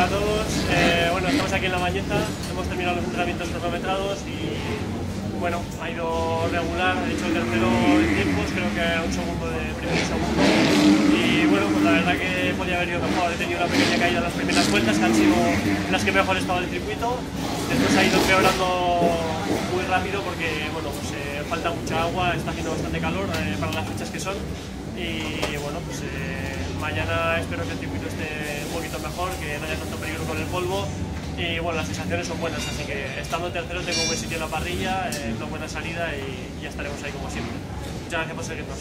Hola a todos, eh, bueno, estamos aquí en La Mañeta, hemos terminado los entrenamientos cronometrados y bueno, ha ido regular, ha hecho el tercero en tiempos, creo que a un segundo de primero y segundo. Y bueno, pues la verdad que podía haber ido mejor, he tenido una pequeña caída en las primeras vueltas que han sido las que mejor estaba el circuito, después ha ido empeorando muy rápido porque bueno, pues eh, falta mucha agua, está haciendo bastante calor eh, para las fechas que son. Y bueno, pues eh, mañana espero que el circuito esté mejor, que no haya tanto peligro con el polvo y bueno, las sensaciones son buenas, así que estando tercero tengo un buen sitio en la parrilla, eh, una buena salida y ya estaremos ahí como siempre. Muchas gracias por seguirnos.